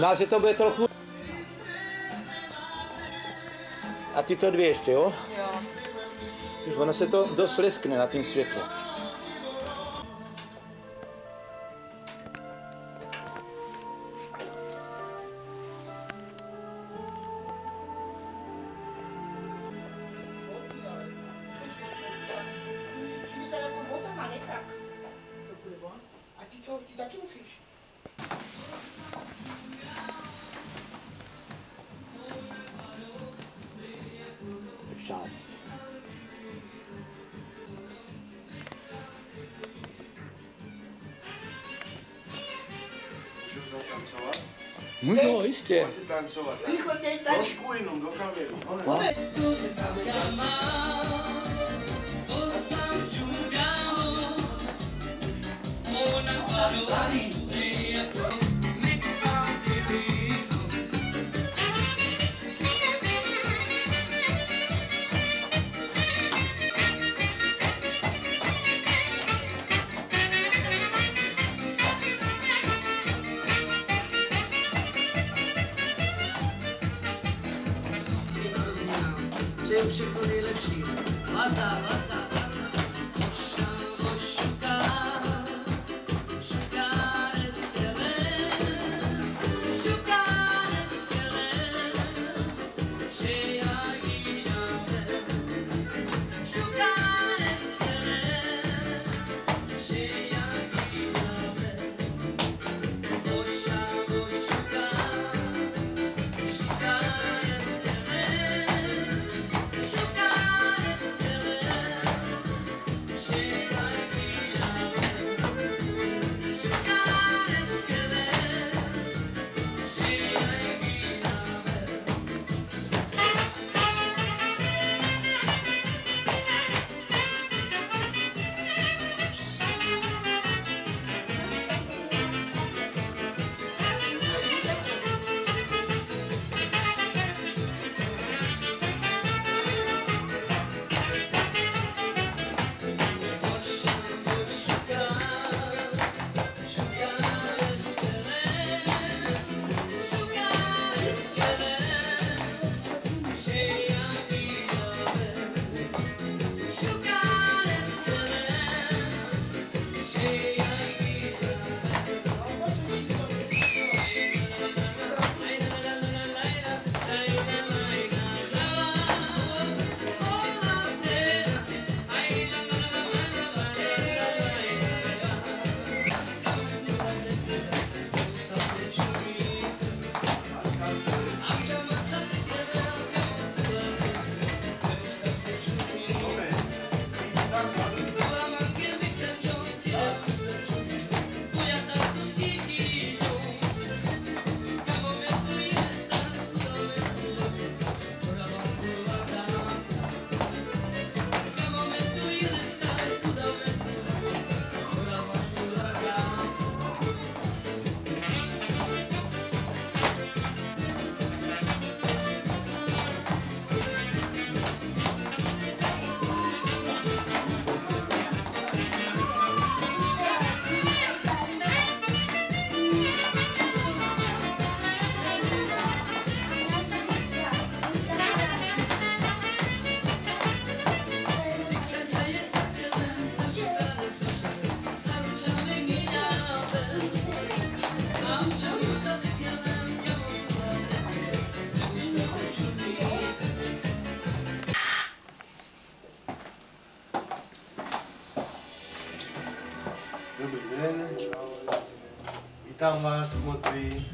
Možná, že to bude trochu... A tyto dvě ještě, jo? Jo. Už ono se to dost leskne na tím světlu. and so on. Dobrý den. Vítám vás v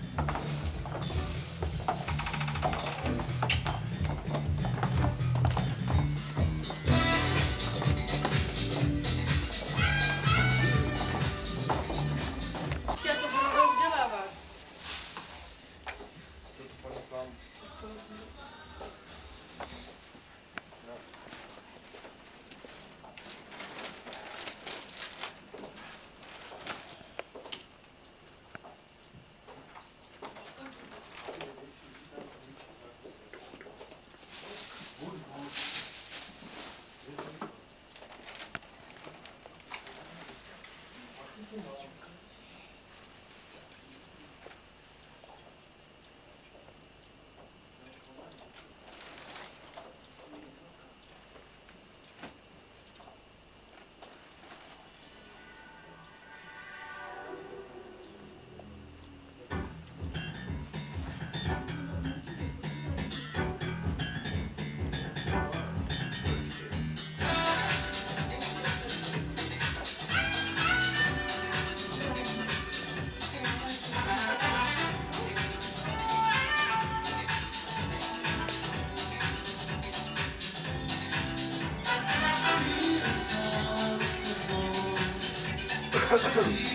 Dobrý.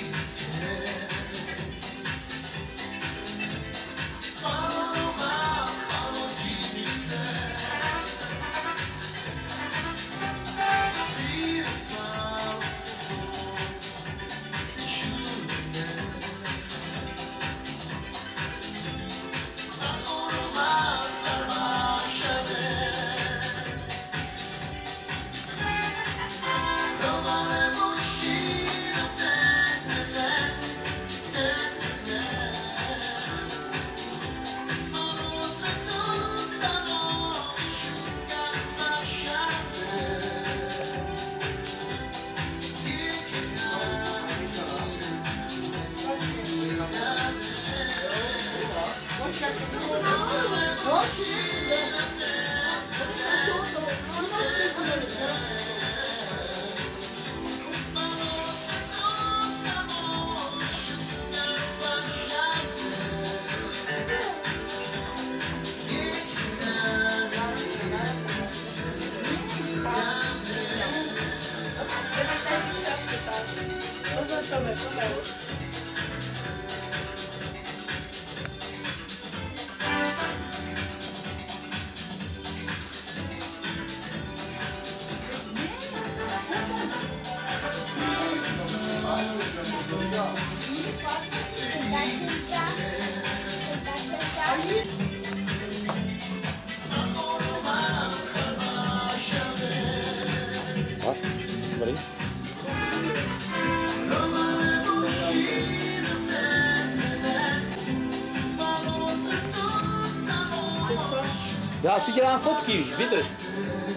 Si dělám fotky, vydrž.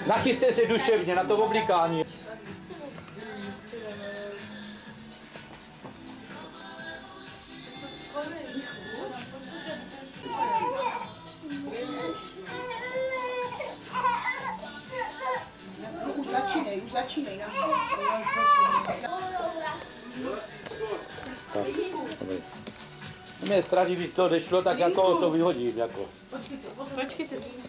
Nachystej se duševně na to oblikání. No, už začínej, už začínej. Tak. Mě straší, když to nešlo, tak jako to vyhodím. Jako. Počkejte. Podívej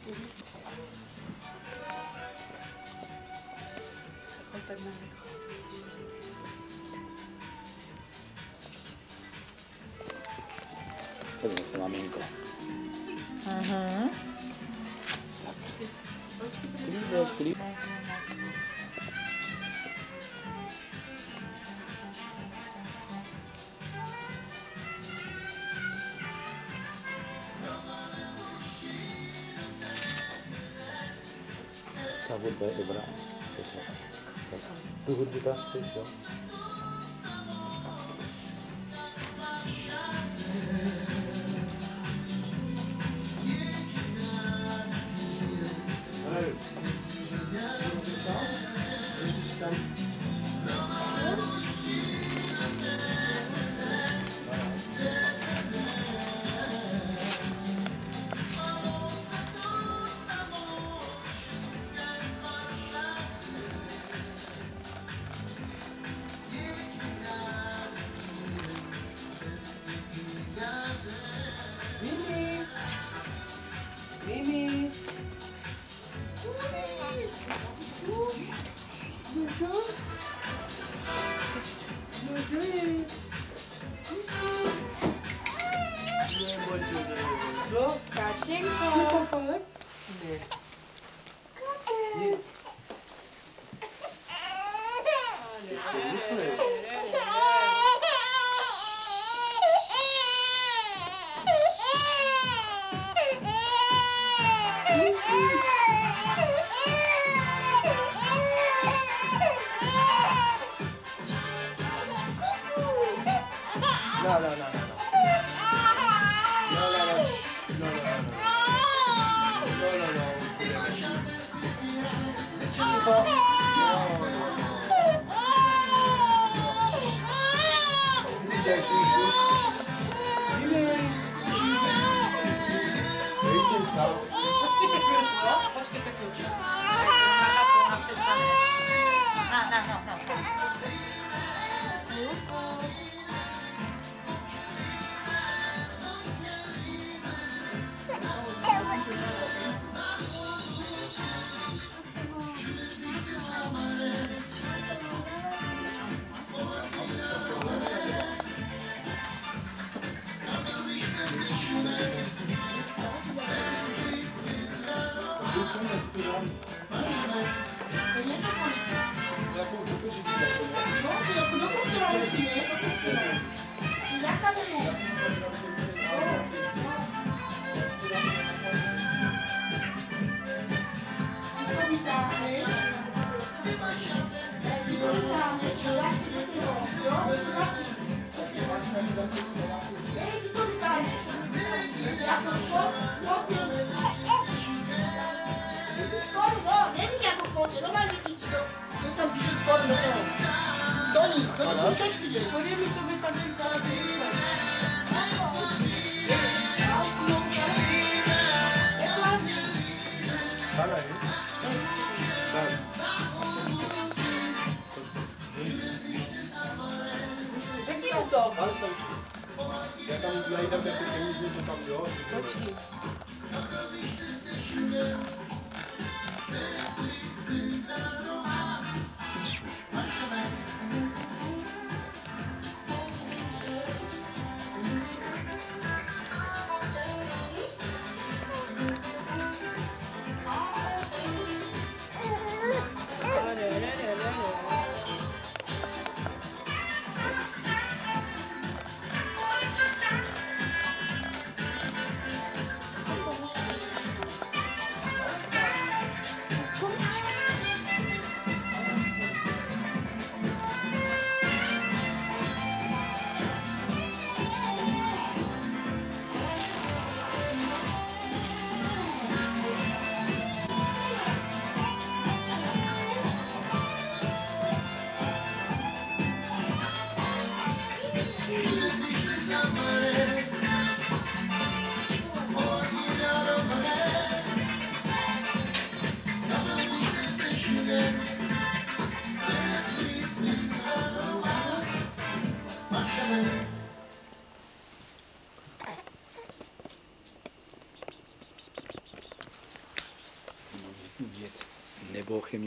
Tu hudbu tam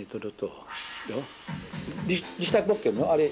to do toho. Jo? Když, když tak bokem, no ale...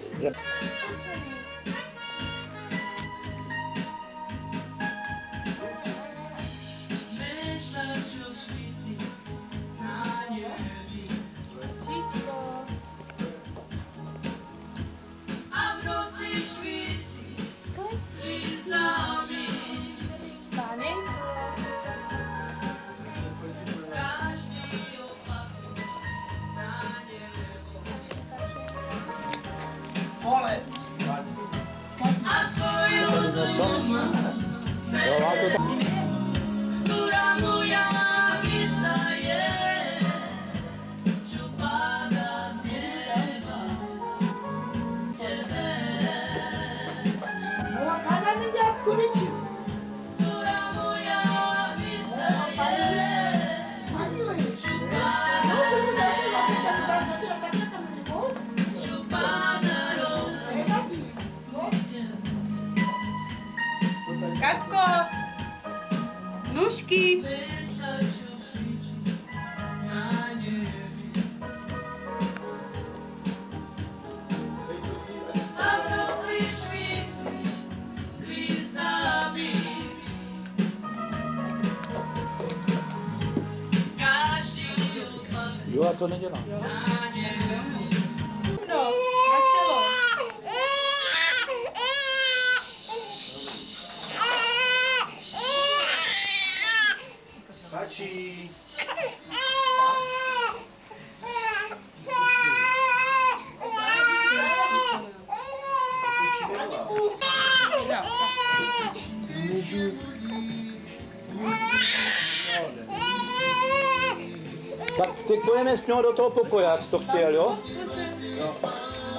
ňou do toho pokoje, jak to chtěl, jo?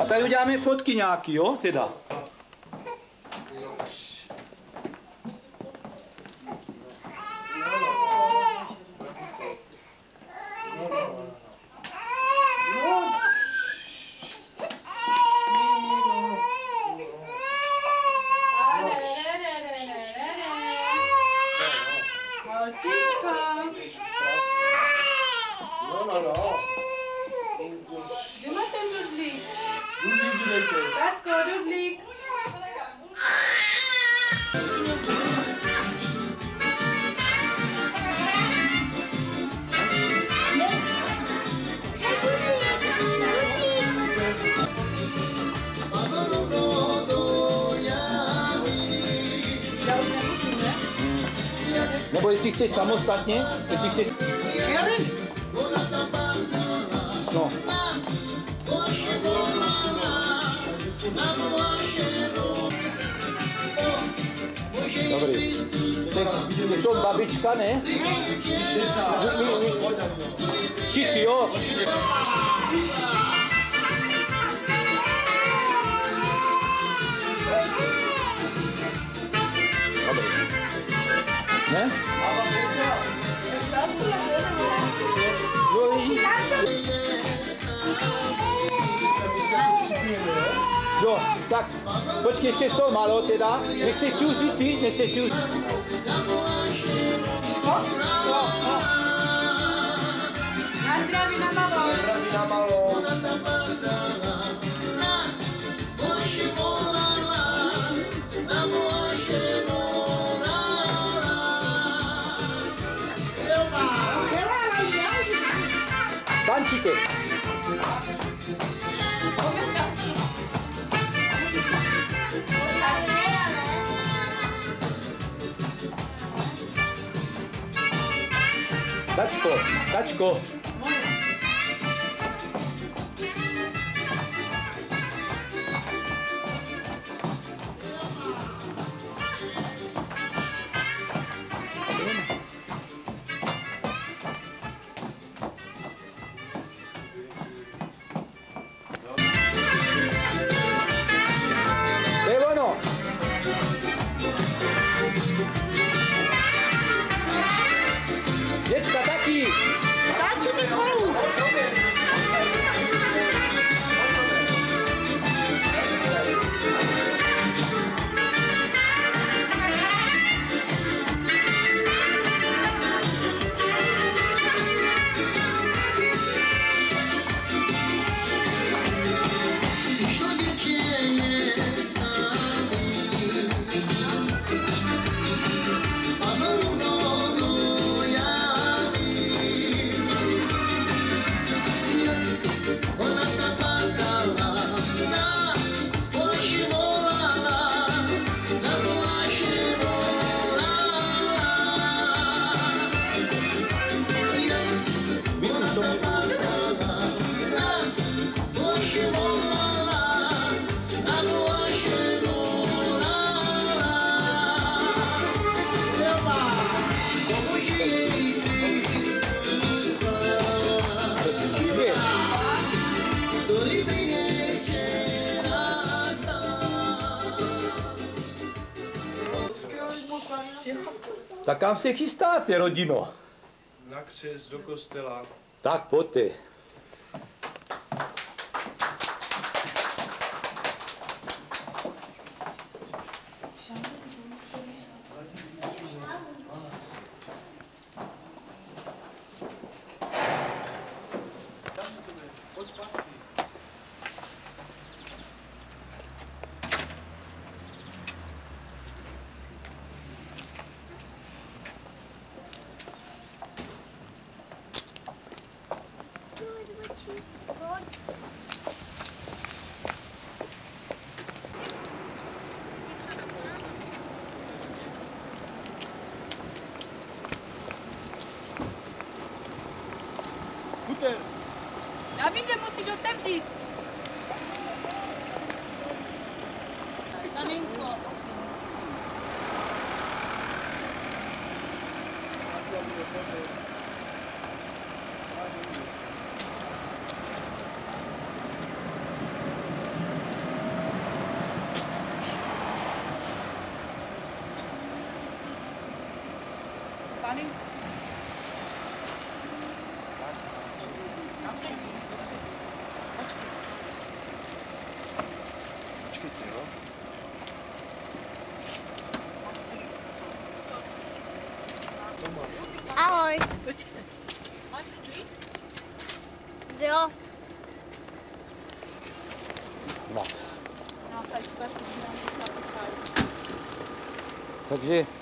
A tady uděláme fotky nějaký, jo, teda. Chceš samostatně, jestli chceš... Já nevím. No. Dobrý. Je to babička, ne? Čici, jo? Jo, tak počkej ještě toho malo teda. Nechceš si uzít ty? Nechceš si uzít? Na zdraví na malo. Zdraví na malo. Tančíte. Tačko, tačko. To kam se chystáte, rodino? Na křes do kostela. Tak pojďte. G.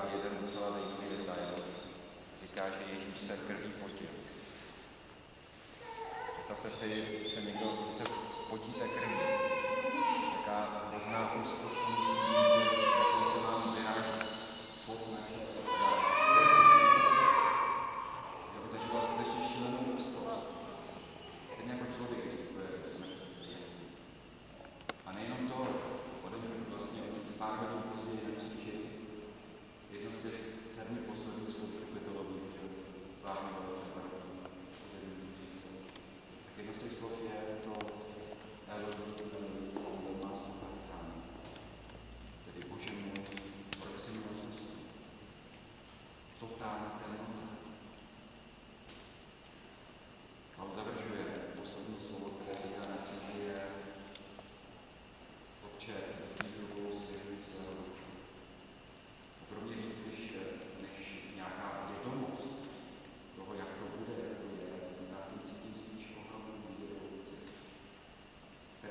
uvádí jeden docela zajímavý detail. Říká, že Ježíš se krví potil. Představte si, že se někdo se potí se krví. Taká hrozná úzkostní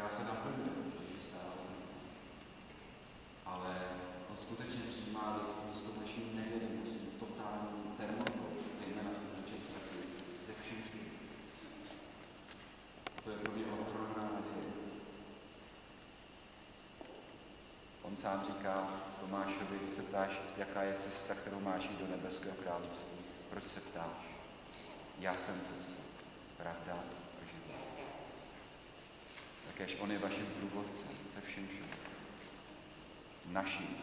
se naplňuje, protože stává zmínku. Ale on skutečně přijímá lidstvo s tou naším nevědomostí, totální termotou, který na tom české ze všem všem. To je pro mě ohromná naděje. On sám říká Tomášovi, když se ptáš, jaká je cesta, kterou máš jít do nebeského království. Proč se ptáš? Já jsem cesta, pravda Takéž on je vaším průvodcem vším všem. Naším.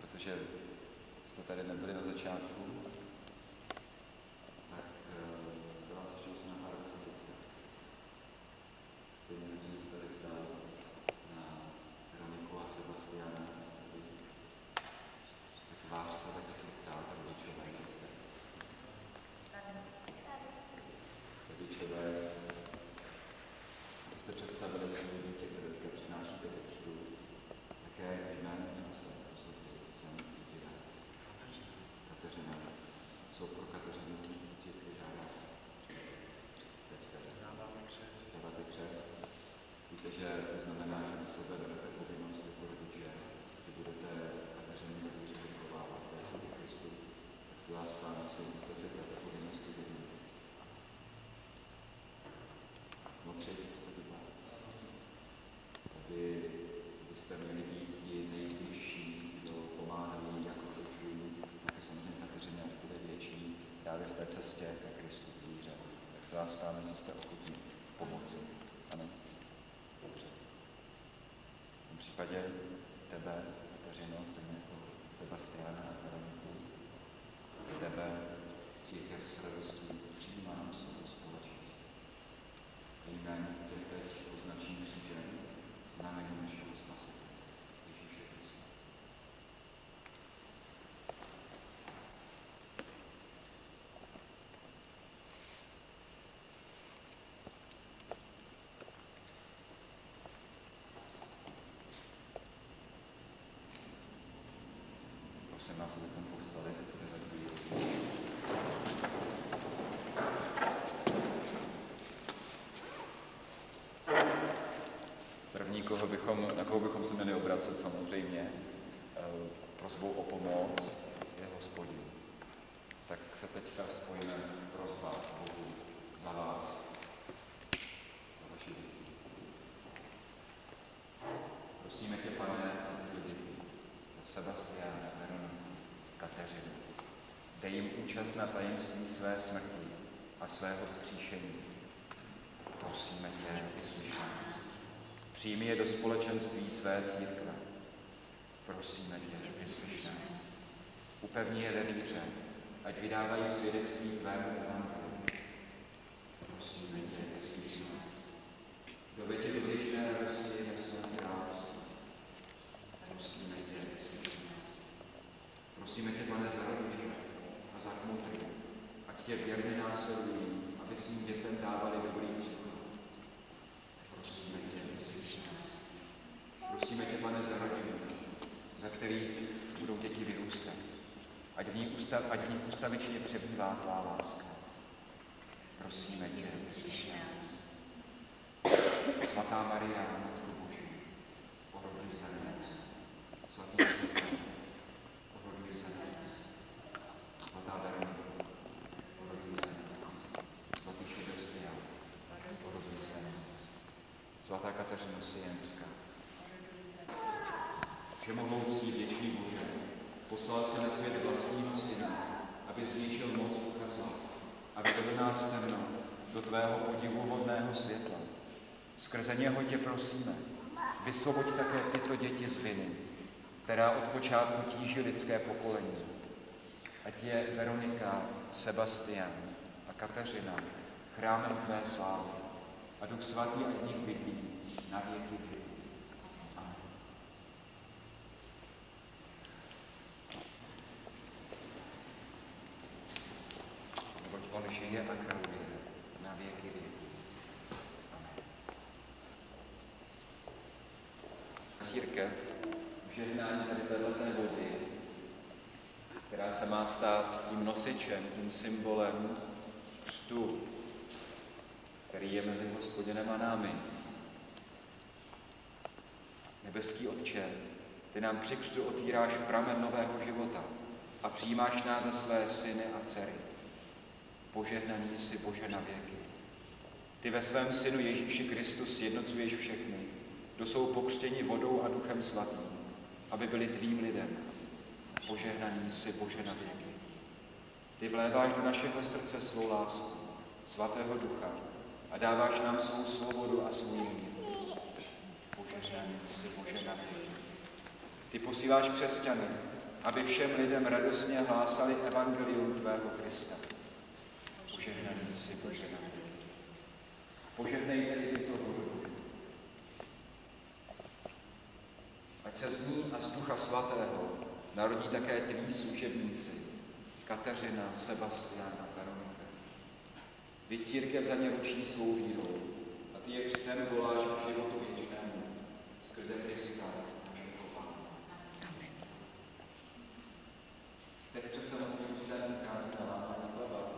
Protože jste tady nebyli na začátku, tak eh, se vás ještě musím na pár věcí zeptat. Stejně jako jsem se tady ptal na Veroniku a Sebastiana, tak vás se taky chci ptát, rodičové, jak jste. Rodičové, abyste představili své dítě, které teďka přinášíte do křtu, jaké jméno jste se rozhodli sami chytili. Kateřina, co pro Kateřinu církvi žádá? Teď tady. Dáváte křest. Víte, že to znamená, že na sebe berete povinnost jako rodiče, že budete Kateřinu rodiče vychovávat ve službě Kristu, tak si vás pán, jestli jste si této povinnosti vědomí. Mokři jste byla. Aby byste měli být ti nejbližší, kdo pomáhají jak rodičům, tak samozřejmě Kateřině, až bude větší, právě v té cestě ke Kristu k víře. Tak se vás ptáme, co jste ochotní pomoci. Ano? Dobře. V tom případě tebe, Kateřino, stejně jako Sebastiana a Veroniku, tebe církev s radostí přijímá do svého společenství. Jméno tě teď označím křížem, znamení našeho spasitele, Ježíše Krista. Abyste povstali. První, koho bychom, na koho bychom se měli obracet samozřejmě, eh, prosbou o pomoc, je hospodin. Tak se teďka spojíme prosbách Bohu za vás. Prosíme tě, pane, za tyto děti, za Sebastiana, Veroniku, Kateřinu. Dej jim účast na tajemství své smrti a svého vzkříšení. Prosíme tě, vyslyš nás. Přijmi je do společenství své církve. Prosíme tě, vyslyš nás. Upevni je ve víře, ať vydávají svědectví tvému evangeliu. Prosíme tě, vyslyš nás. Dově tě do věčné radosti ve svém království. Prosíme tě, vyslyš nás. Prosíme tě, pane, za rodiče a za kmotry, ať tě věrně následují, aby svým dětem dávali dobrý příklad. Prosíme tě, vyslyš nás. Prosíme tě, pane, za rodinu, ve kterých budou děti vyrůstat. Ať v nich, ustav, ať v nich ustavičně přebývá tvá láska. Prosíme tě, vyslyš nás. Svatá Maria, Matko Boží, oroduj za nás. Svatý Josefe, oroduj za nás. Svatá Veronika, oroduj za nás. Svatý Šebestian, oroduj za nás. Svatá Kateřina Sijenská. Všemohoucí věčný Bože, poslal se na svět vlastního syna, aby zničil moc ducha zla a vyvedl nás temno do tvého podivuhodného světla. Skrze něho tě prosíme, vysvoboď také tyto děti z viny, která od počátku tíží lidské pokolení. Ať je Veronika, Sebastian a Kateřina chrámem tvé slávy a Duch Svatý ať nich bydlí na věky věku. Amen. Neboť on žije a králuje na věky věku. Amen. Církev v žehnání tady této vody, která se má stát tím nosičem, tím symbolem křtu, který je mezi hospodinem a námi. Nebeský Otče, ty nám při křtu otvíráš pramen nového života. a přijímáš nás za své syny a dcery. Požehnaný jsi Bože na věky. Ty ve svém synu Ježíši Kristu sjednocuješ všechny, kdo jsou pokřtěni vodou a duchem svatým, aby byli tvým lidem. Požehnaný jsi Bože na věky. Ty vléváš do našeho srdce svou lásku, svatého ducha a dáváš nám svou svobodu a svůj mír. Požehnaný jsi Bože na věky. Ty posíláš křesťany, aby všem lidem radostně hlásali evangelium Tvého Krista. Požehnaný jsi Bože na věky. Požehnej tedy tyto. Ať se z ní a z Ducha Svatého narodí také tví služebníci, Kateřina, Sebastian a Veronika. Vy církev za ně ručí svou vírou a ty je křtem voláš k životu věčnému skrze Krista, našeho Pána. Teď přece mluvím, že ten ukází na lámání chleba,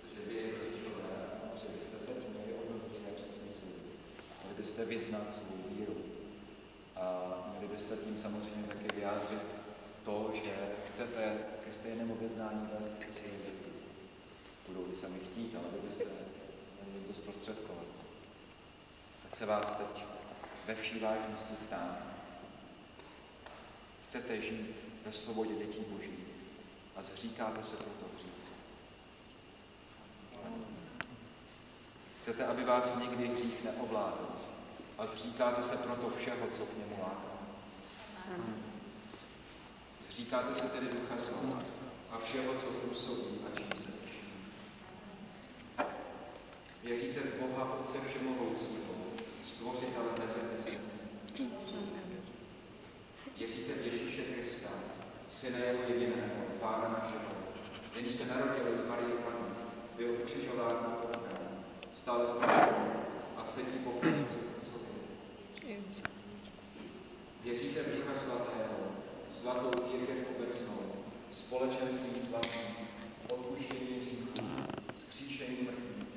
protože vy, rodičové, že byste teď měli obnovit své křesné služby. Měli byste vyznat svou víru. A měli byste tím samozřejmě taky vyjádřit to, že chcete ke stejnému vyznání vést i své děti. Budou-li sami chtít, ale vy byste měli to zprostředkovat. Tak se vás teď ve vší vážnosti ptám. Chcete žít ve svobodě dětí Boží a zříkáte se proto hřích. Chcete, aby vás nikdy hřích neovládl a zříkáte se proto všeho, co k němu láká. Zříkáte se tedy ducha slova a všeho, co působí a čím se. Věříte v Boha Otce Všemohoucího, stvořitele nebe i. Věříte v Ježíše Krista, Syna jeho jediného, Pána našeho, jenž se narodil z Marie Panny, byl křižován a potkán, stál z a sedí po pravici. Věříte v Ducha Svatého, svatou církev obecnou, společenství svatých, odpuštění hříchů, zkříšení mrtvých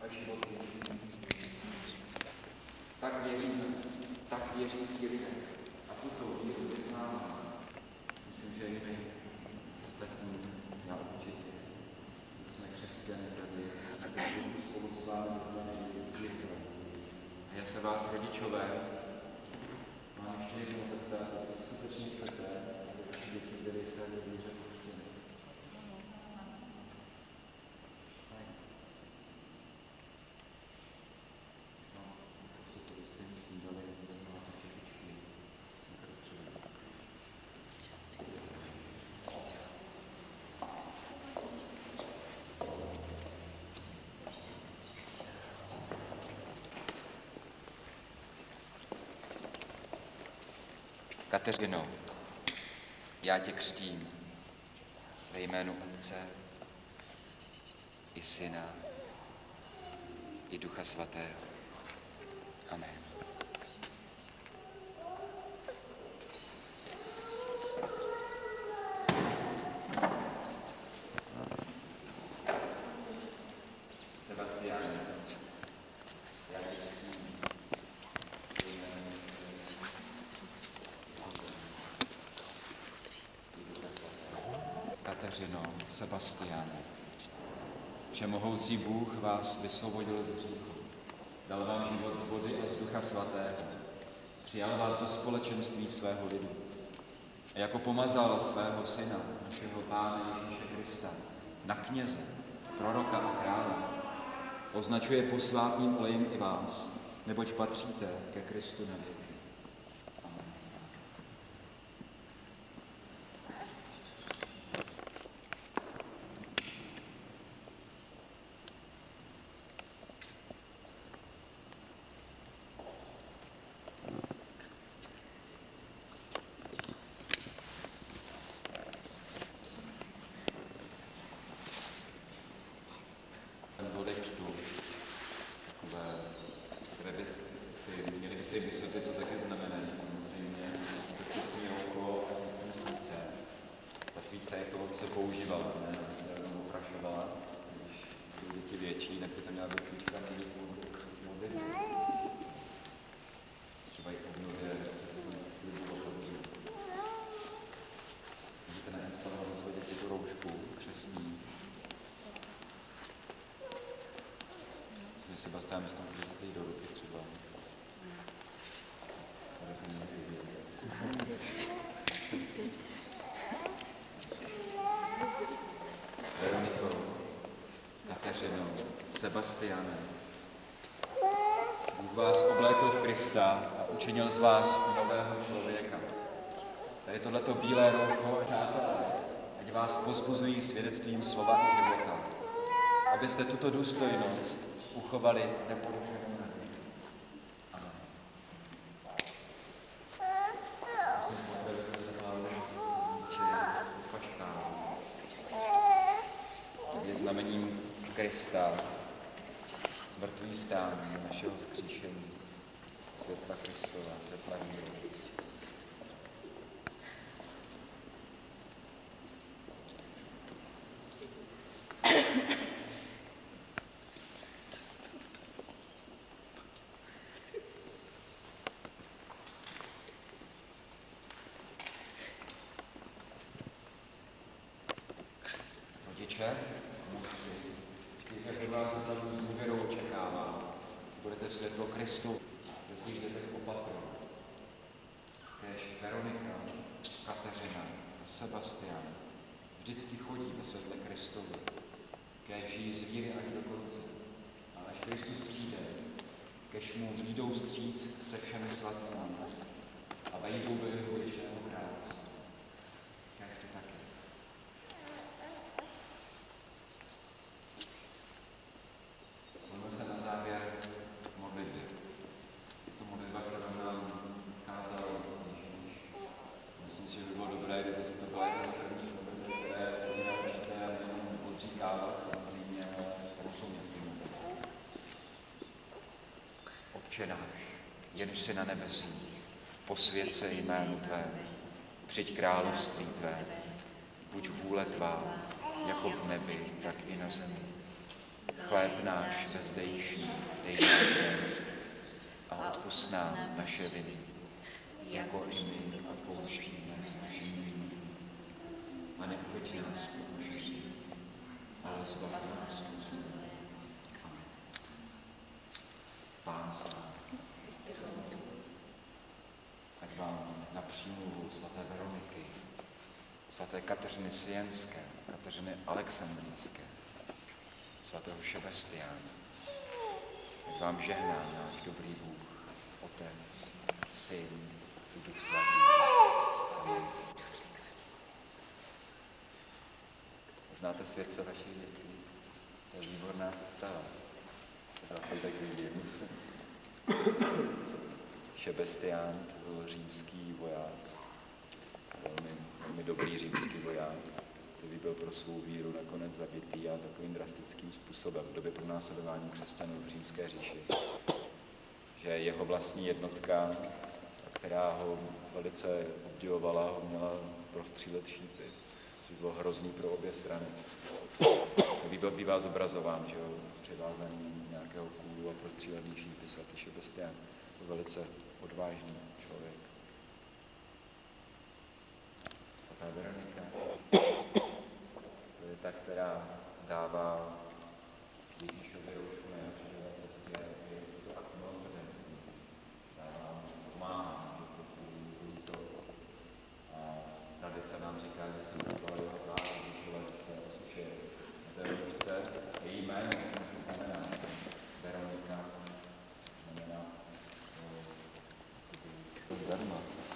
a život věčný. Tak věříme, tak věří církev a tuto víru vyznáváme. Myslím, že i my ostatní, já určitě, jsme křesťané tady, jsme tady spolu s vámi vyznané církve. A já se vás, rodičové, mám ještě jednou zeptat, jestli skutečně chcete, aby vaše děti byly v této víře puštěny. No, to se to jste myslím dali, budeme na čepičky, jsem to dopředu. Kateřino, já tě křtím ve jménu Otce i Syna i Ducha Svatého. Amen. Sebastian, já tě křtím ve jménu Kateřino, Sebastiane, Všemohoucí Bůh vás vysvobodil z hříchu, dal vám život z vody a z ducha svatého, přijal vás do společenství svého lidu. A jako pomazal svého syna, našeho Pána Ježíše Krista, na kněze, proroka a krále, označuje posvátným olejem i vás, neboť patříte ke Kristu na věky. Amen. ten bodek čtu, takové, které by si měli byste jim vysvětlit, co také znamenají. Samozřejmě, to přesně okolo a jsem svíce. Ta svíce je to, co se používala, ne, aby se jenom oprašovala. Když byly děti větší, tak by to měla být svíčka mít vody. Třeba i obnově slibu o chodbě. Sebastián, jestli tam můžete jít do ruky třeba. Veroniko, Kateřino, Sebastiane, Bůh vás oblékl v Krista a učinil z vás nového člověka. Tady tohleto bílé přátelé, ať vás pozbuzují svědectvím slova i života, abyste tuto důstojnost uchovali neporušenou na dní. Amen. Prosím, poprvé se zahláli s víci paškám. Je znamením Krista, zmrtvý stání, našeho vzkříšení, světla Kristova, světla víry. Rodiče, církev vás opravdu s důvěrou očekává. Budete světlo Kristu, že si jdete k opatru. Kéž Veronika, Kateřina a Sebastian vždycky chodí ve světle Kristovi. Kéž žijí z víry až do konce. A až Kristus přijde, kež mu výjdou stříc se všemi svatými a vejdou do jeho věčného království. Kéž to taky. Vzpomeňme se na závěr modlitby. Je to modlitba, kterou nám kázal Ježíš. Myslím si, že by bylo dobré, kdyby to byla jedna z prvních modliteb, které naučíte nejenom odříkávat, ale klidně rozumět tomu. Otče náš, jenž jsi na nebesích, posvěd se jméno Tvé, přijď království Tvé, buď vůle Tvá, jako v nebi, tak i na zemi. Chléb náš vezdejší dej dnes a odpust nám naše viny, jako i my odpouštíme našim vinným. A neuveď nás pokušení, ale zbav nás. Amen. Pán. Ať vám na přímluvu svaté Veroniky, svaté Kateřiny Sienské, Kateřiny Alexandrijské, svatého Šebestiána. Ať vám žehná náš dobrý Bůh, Otec, Syn Duch Svatý. Znáte světce vašich dětí? To je výborná sestava. Já jsem tak vidím. Šebestián, to byl římský voják, velmi, velmi dobrý římský voják, který byl pro svou víru nakonec zabitý a takovým drastickým způsobem v době pronásledování křesťanů v římské říši. Že jeho vlastní jednotka, která ho velice obdivovala, ho měla prostřílet šípy, což bylo hrozný pro obě strany. Bývá, bývá zobrazován, že jo, přivázaný nějakého kůlu a prostřílený šípy svatý Šebestián. Byl velice odvážný člověk. Svatá Veronika,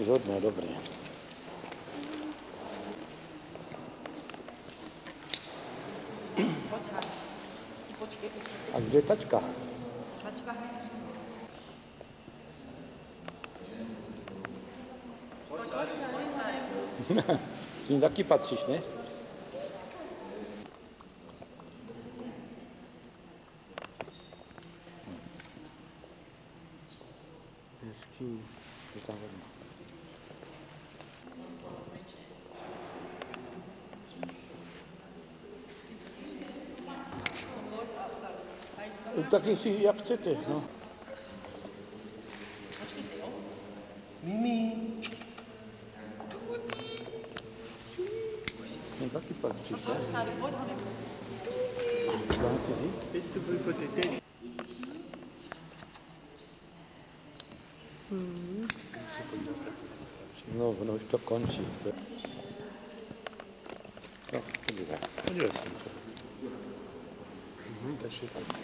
Už hodně, dobrý. A kde je tačka? Tačka. Ty ní taky patříš, ne? Hezký. Tam hodně. Tak jestli, jak chcete, no. Mimi. Mně taky patří, ne? Sáry, pojď ho nebo. Dám si vzít? Teď to bude fotit. Teď. No, ono už to končí. To... No, podívej, podívej se na to. Mhm, takže tak.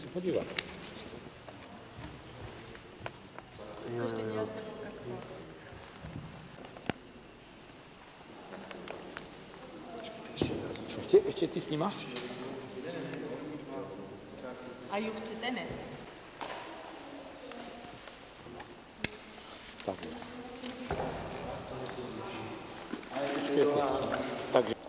Se podívat. Ještě, ještě ty snímáš? A ju chcete ne? Takhle. Počkejte. Takže.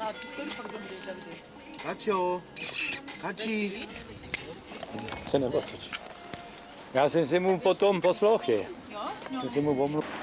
A ty kolik pak dobře, Davide? Kačo. Kačí. Se neodtočí. Já jsem si mu potom poslouchy. Jo, ňou. Jsem si mu omluvil.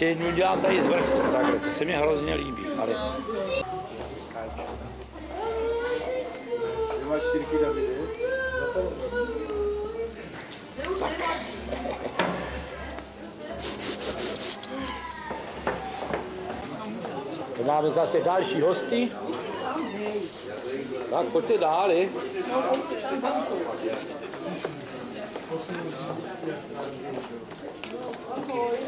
Ještě jednu udělám tady z vrchu, takhle, to se mi hrozně líbí. Ale máš máme zase další hosty. Tak pojďte dál. Je.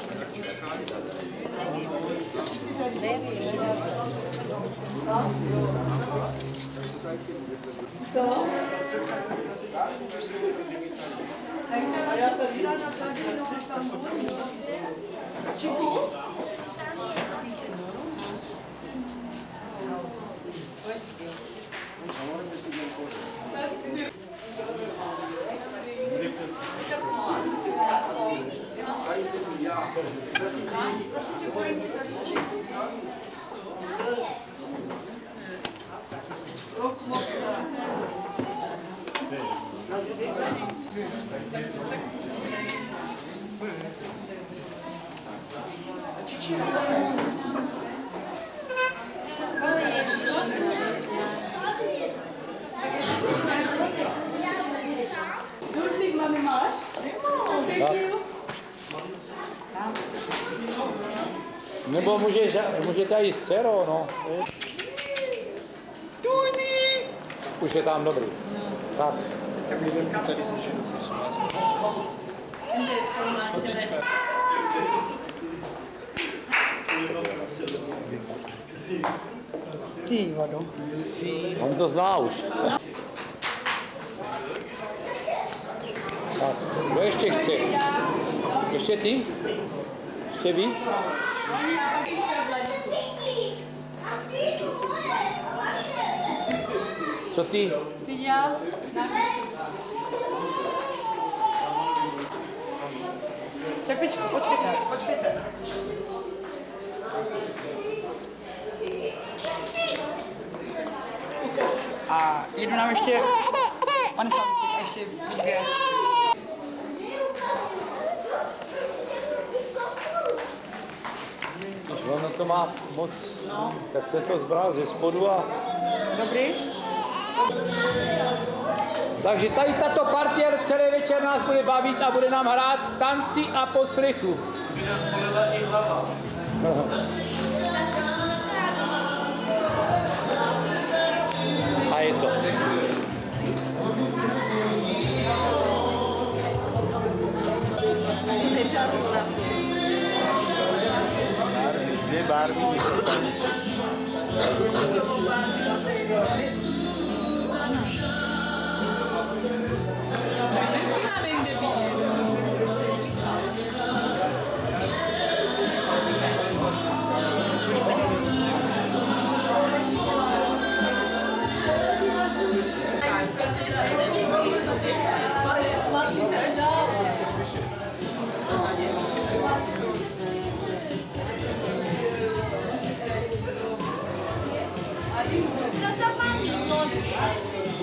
Ludvík, mami, máš? Tak. Nebo můžeš, jít s dcerou, no. Už je tam dobrý. Tak. Tady se ženu, prosím vás. Ty vado. On to zná už. Tak, kdo ještě chce? Ještě ty? Ještě vy? Co ty? Viděl? Čepičku, počkejte, počkejte. A jedu nám ještě, pane Slavíček, ještě dvě. Když ono to má moc, tak se to zbral ze spodu a... Dobrý? Takže tady tato partie celý večer nás bude bavit a bude nám hrát tanci a poslechu. A je to. No. A se tady tisíc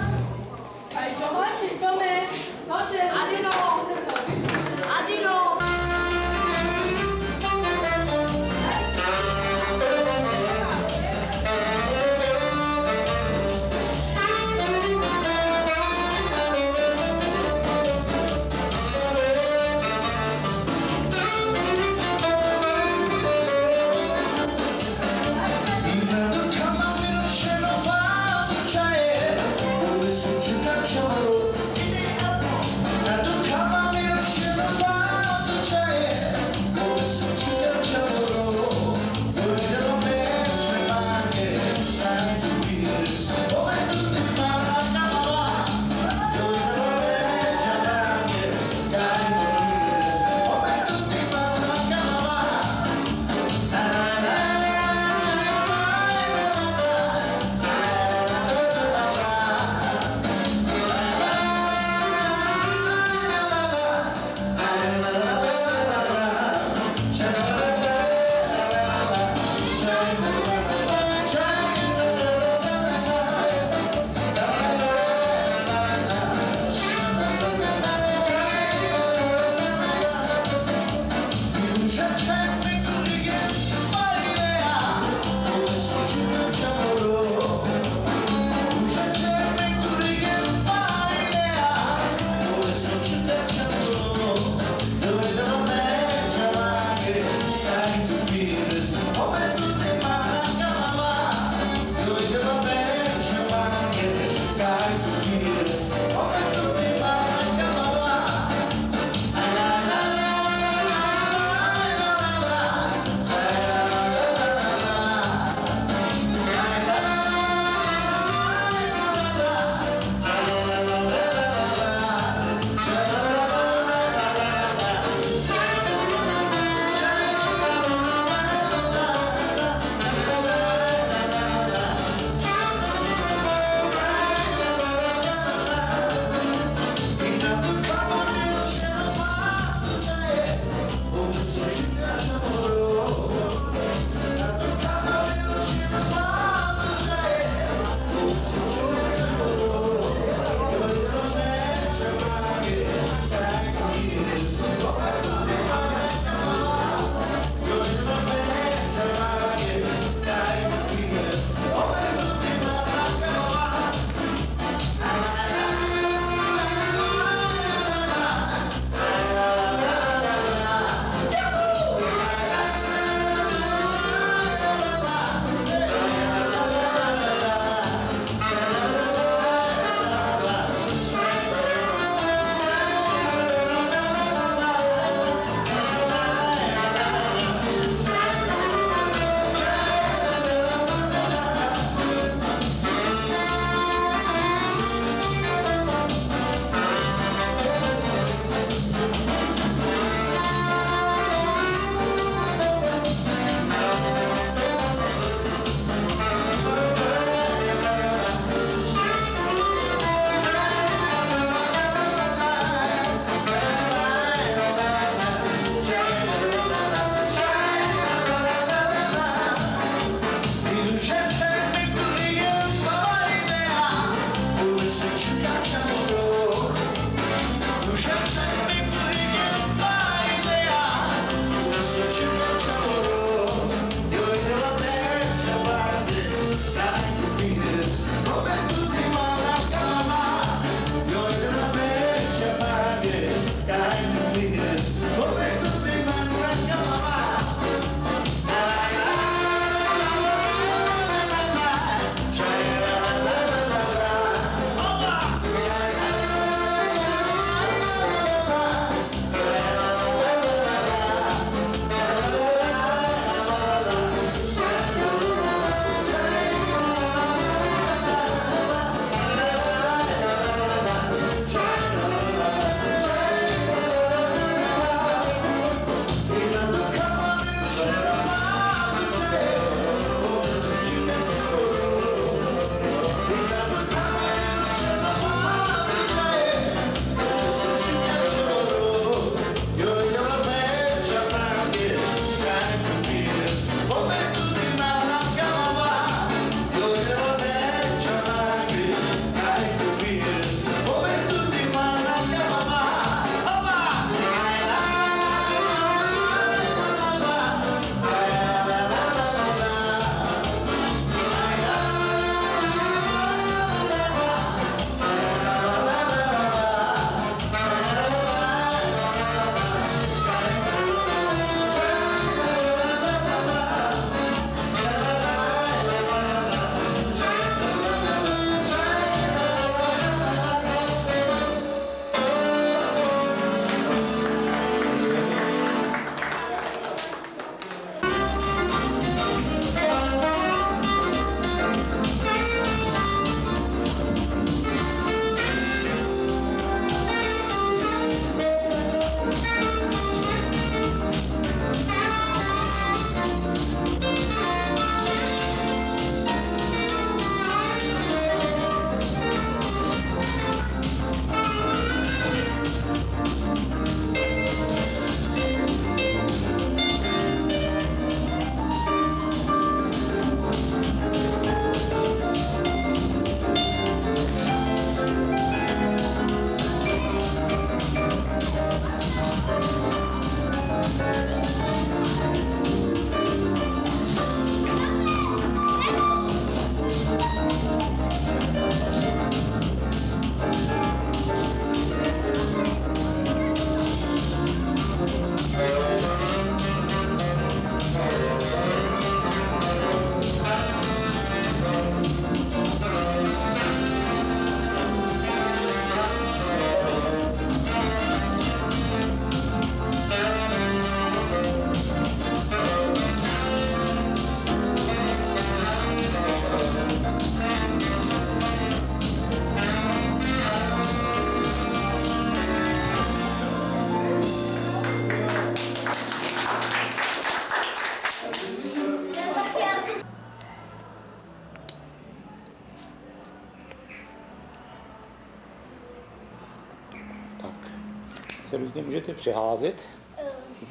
různě můžete přeházet.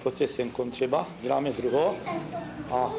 Po těch semkom třeba, děláme druhou. A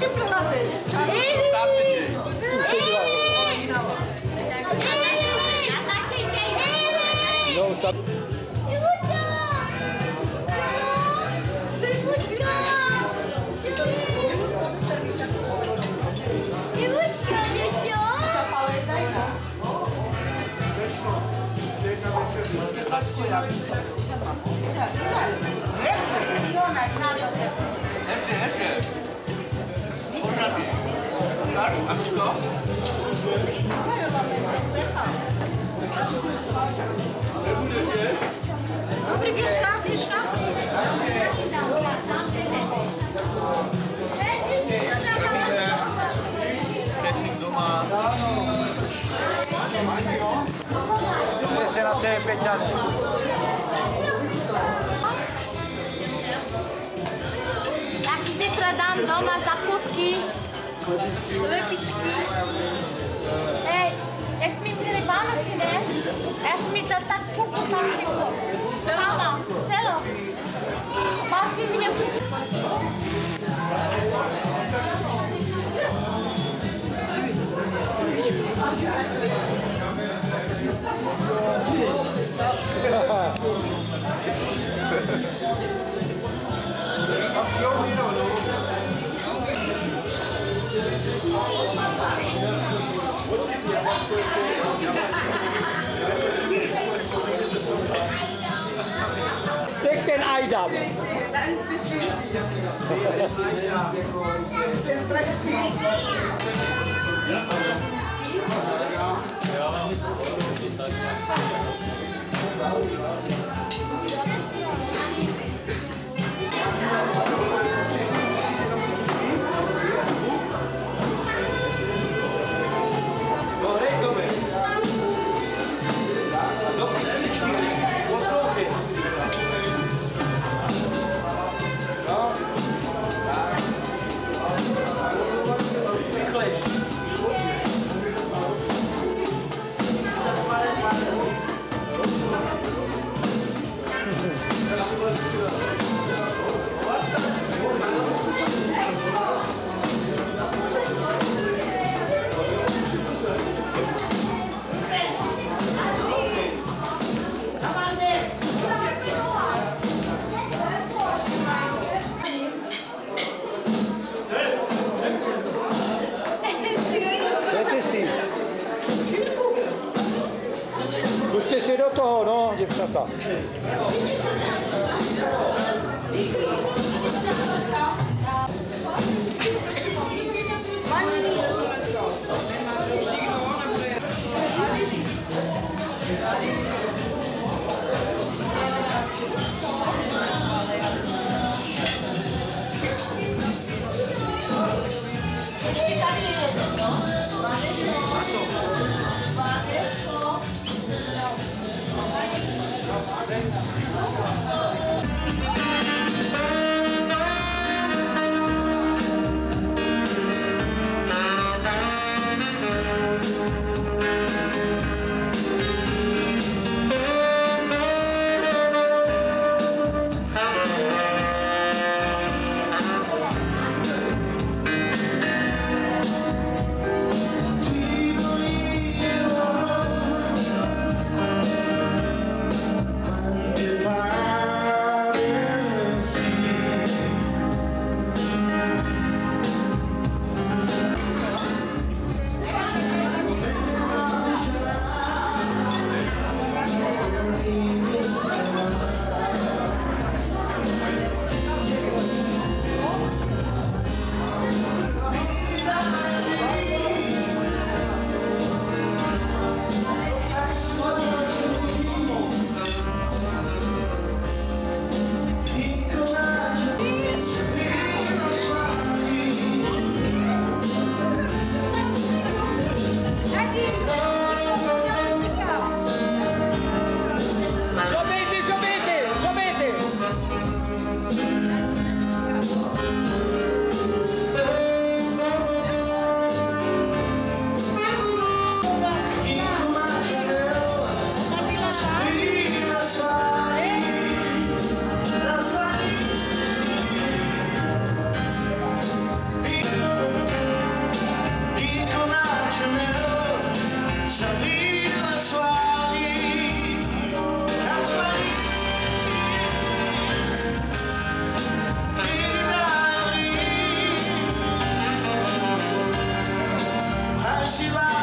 Não, está... Herr Chef. Dobry, bierz na, bierz na. Se na sebe pečané. Si zítra dám doma zakusky, lepičky. Ej, jak jsme měli Vánoci, ne? Já jsem mi to tak furt všechno. Sama, celo. Baví mě Take ten item. Yeah. Děkujeme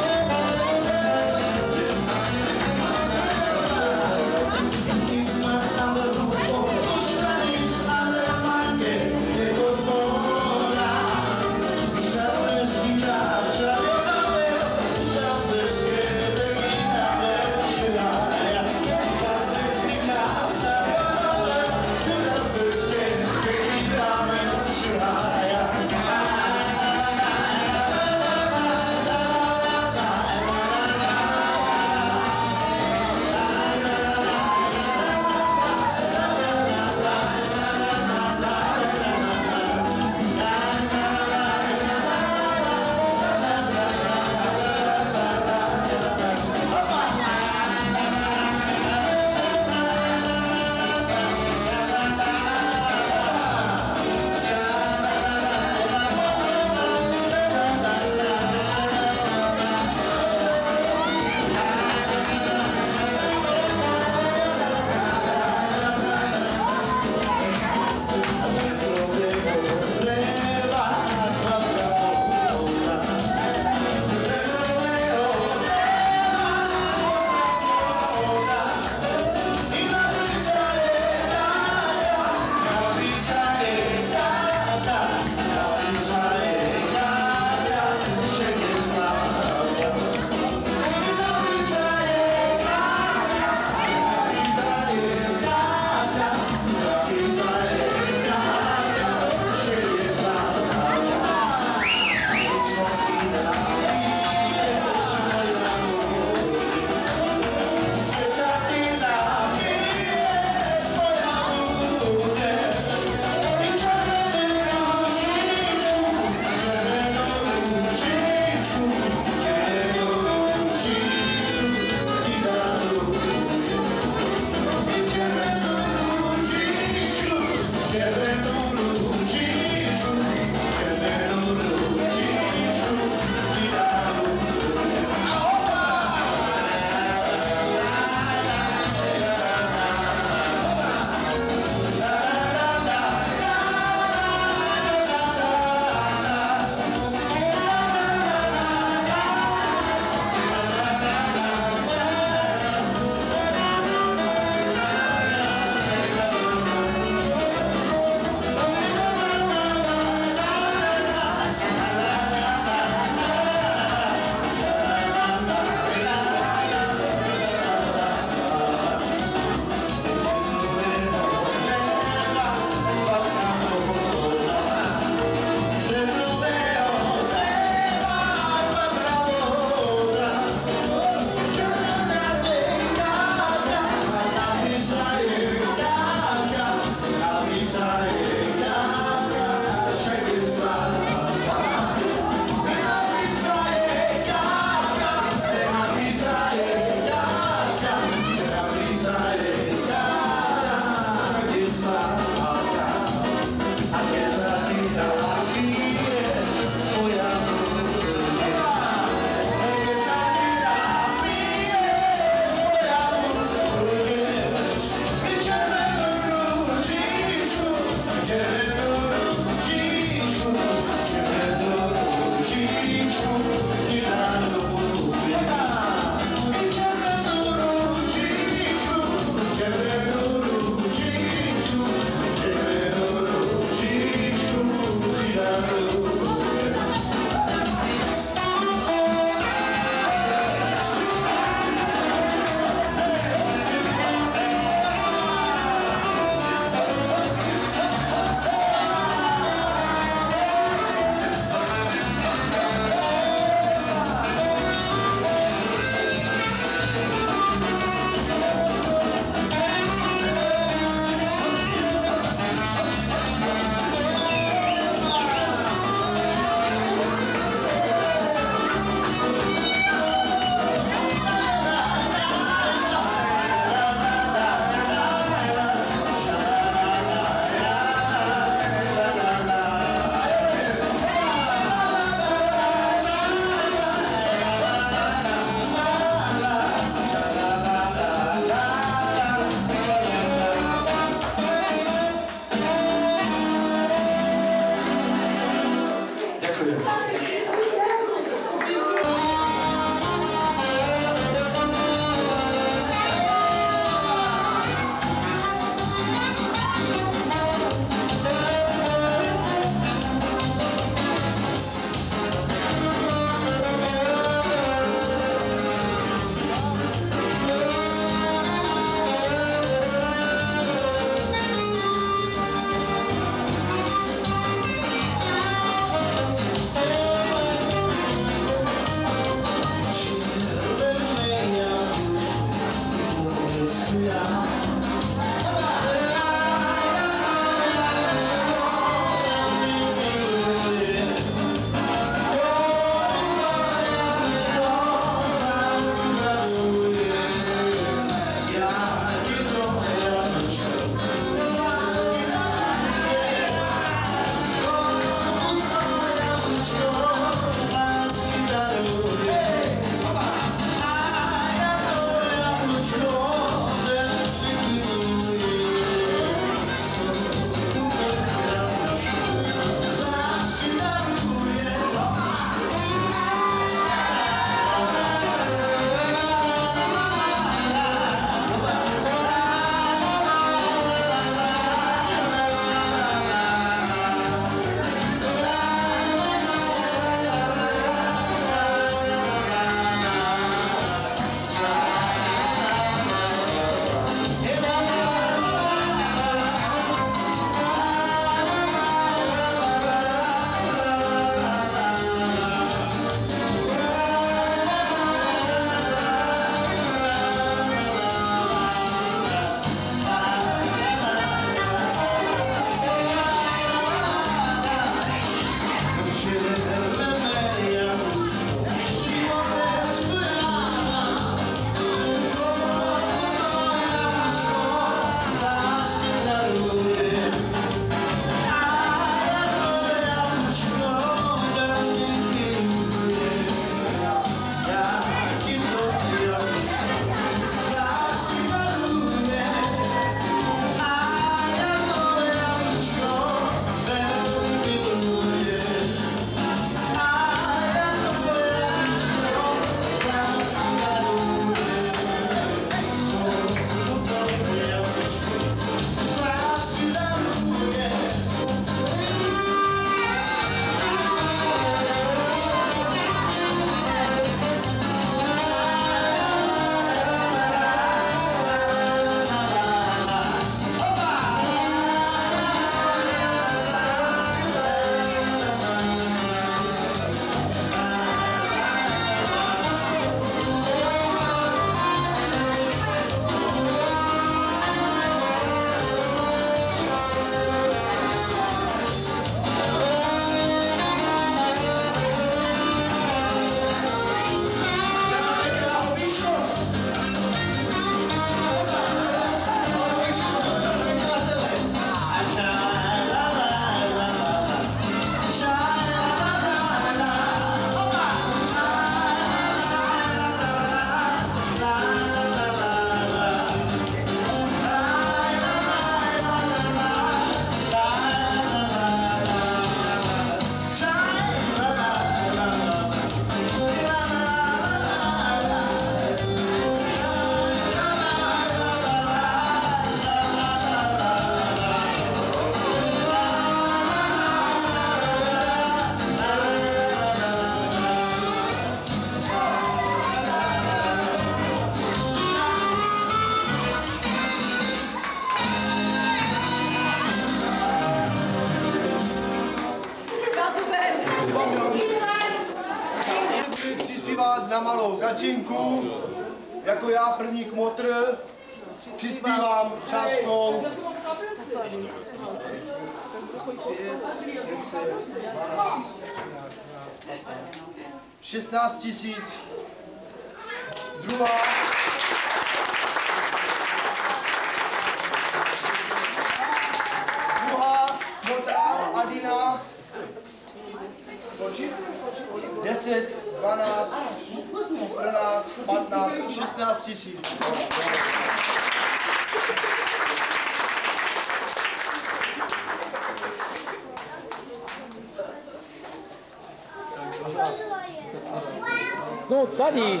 tady.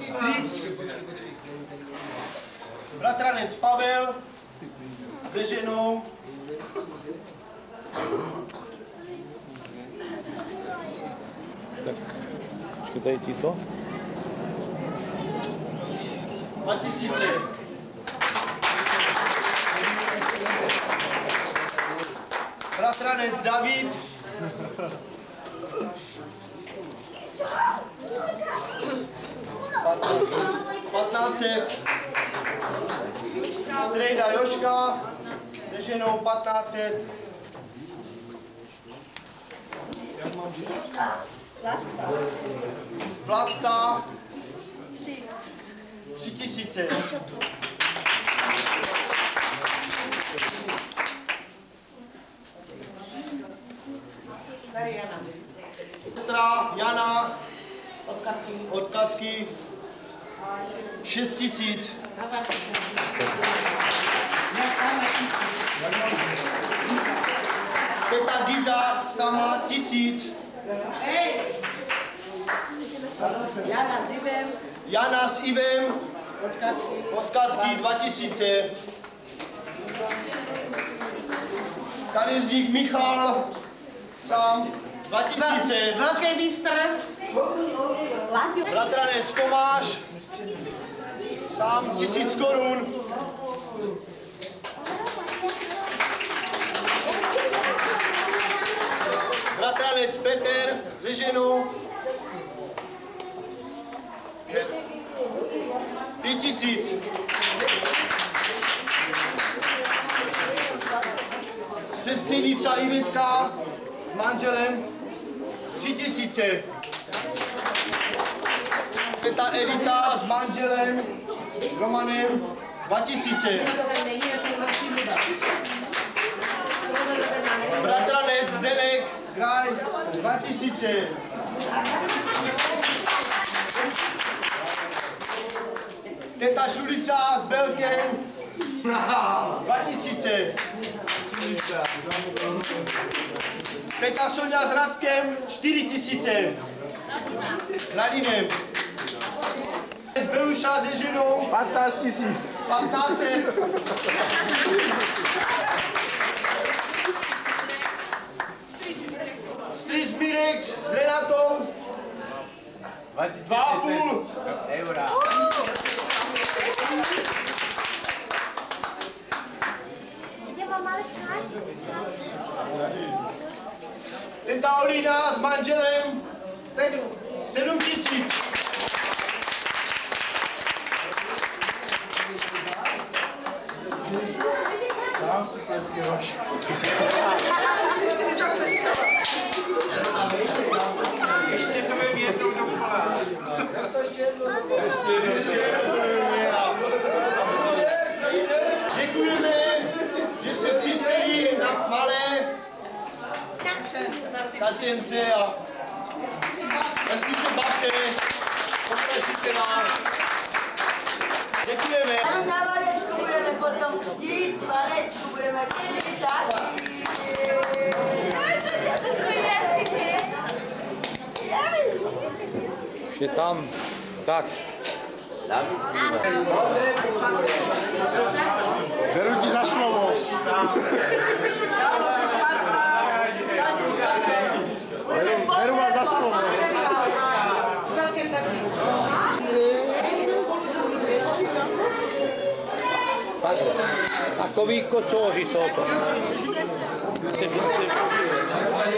Strýc. Bratranec Pavel se ženou. Počkej, tady ti to. 2000. Bratranec David. 1500. Strejda Joška se ženou 1500. Vlasta. Vlasta. 3000. Petra, Jana, odkazky, odkazky 6 tisíc. Teta Giza sama tisíc. Hey. Jana s Ivem. Jana s Ivem. Od Katky. Od Katky 2000. Tady z nich Michal sám 2000. Velký mistr. Bratranec Tomáš sám 1000 korun. Bratranec Petr se ženou. Pět tisíc. Sestřenice Ivetka s manželem tři tisíce. Peta Edita s manželem Romanem 2000. Bratranec Zdenek Kraj 2000. Teta Šulica s Belkem 2000. Teta Sonja s Radkem 4000. Radinem. Z Beluša se ženou 15 tisíc. 1500. Strýc Mirek s Renatou 2,5 eura. Teta Olina s manželem 7. 7 tisíc. Děkujeme, že jste přispěli na malé kacence a hezky se bavte, pokračujte dál. Děkujeme. A na Valesku budeme potom křtít, Valesku budeme křtít taky. Už je tam. Tak. Beru ti za slovo. Beru, beru vás za slovo. Takhle. Takový kocouři jsou to. Se více-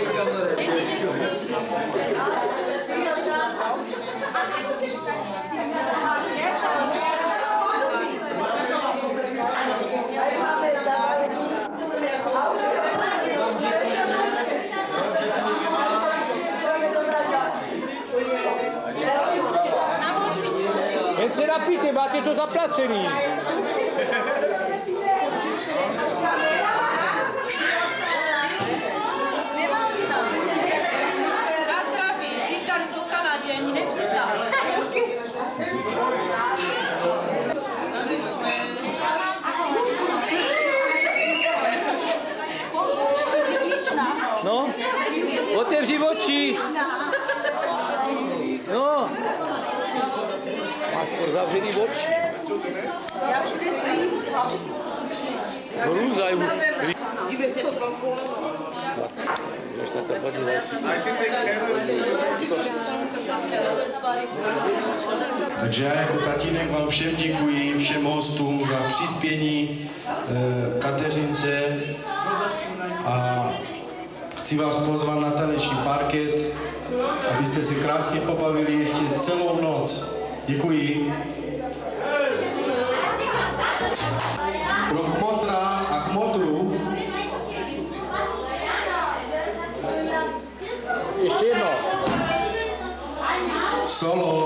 Jen se napijte, máte to zaplacený. Na zdraví, zítra jdu do Kanady, ani nepřisahal. Tady jsme. No, otevři oči. No. Máš pozavřený oči. Já všude spím. Hrůza. Dívej se, Když se to podívá. Takže já jako tatínek vám všem děkuji, všem hostům za přispění eh, Kateřince a chci vás pozvat na taneční parket, abyste se krásně pobavili ještě celou noc. Děkuji. Pro kmotra a kmotru Ještě jedno. solo